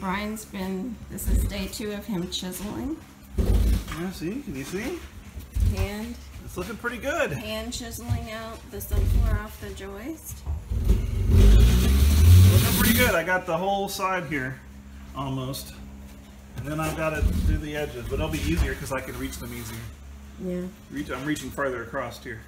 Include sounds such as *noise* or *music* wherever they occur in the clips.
This is day two of him chiseling. Yeah, see? Can you see? Hand, It's looking pretty good. hand chiseling out the subfloor off the joist. Looking pretty good. I got the whole side here, almost. And then I've got to do the edges, but it'll be easier because I can reach them easier. Yeah. Reach, I'm reaching farther across here.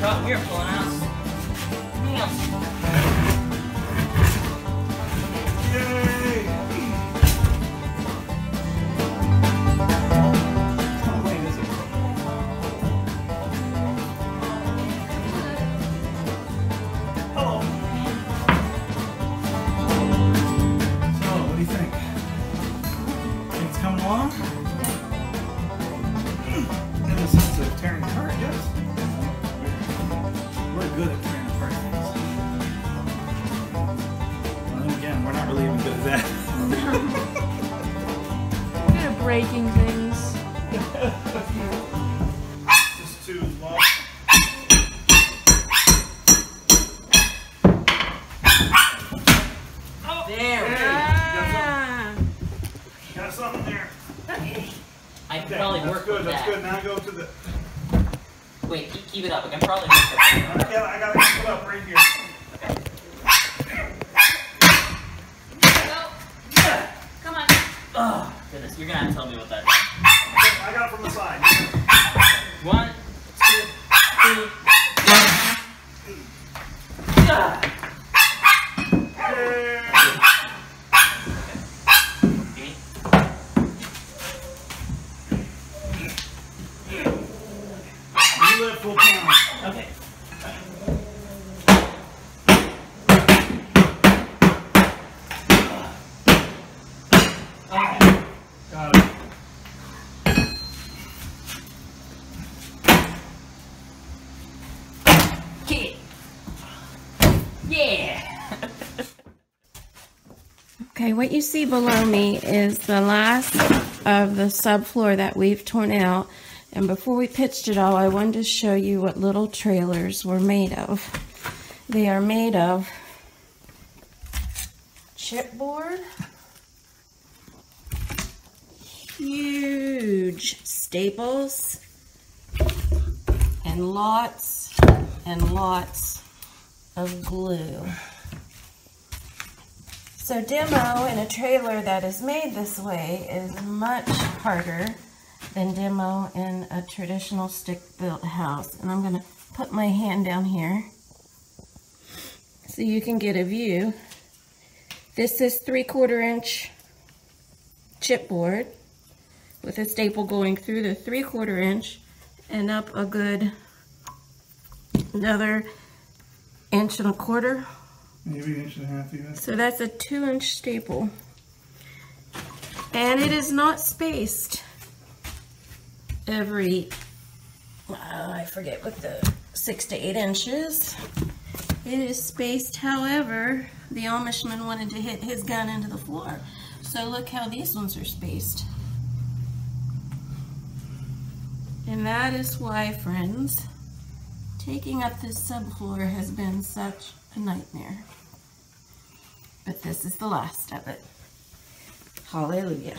That's. We're pulling out. Good at tearing apart things. Well, then again, we're not really even good at that. Good at breaking things. Just too long. There. Ah. Got something there. I can Okay, probably that's work good. with That's that. good. Now go to the. Wait, keep, keep it up. I can probably work with that. Yeah, I gotta keep it up right here. Come on. Oh, goodness. You're gonna have to tell me what that is. I got it from the side. One, two, three. Ah. Yay! Okay. You live full pound. Okay. Got it. Yeah. *laughs* Okay, what you see below me is the last of the subfloor that we've torn out. And before we pitched it all, I wanted to show you what little trailers were made of. They are made of chipboard, huge staples, and lots and lots of glue. So demo in a trailer that is made this way is much harder than demo in a traditional stick-built house. And I'm going to put my hand down here so you can get a view. This is three-quarter inch chipboard with a staple going through the three-quarter inch and up a good another inch and a quarter Maybe inch and a half even. so that's a two inch staple. And it is not spaced every, uh, I forget what the six to eight inches. It is spaced, however, the Amishman wanted to hit his gun into the floor. So look how these ones are spaced. And that is why, friends, taking up this subfloor has been such a nightmare. But this is the last of it. Hallelujah.